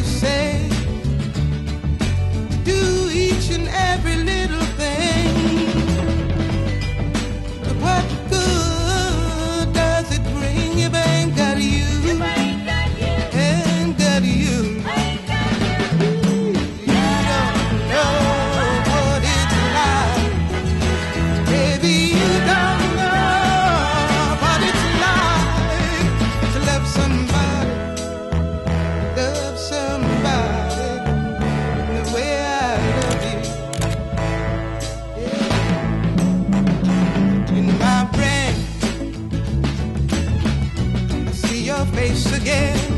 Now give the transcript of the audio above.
Say face again.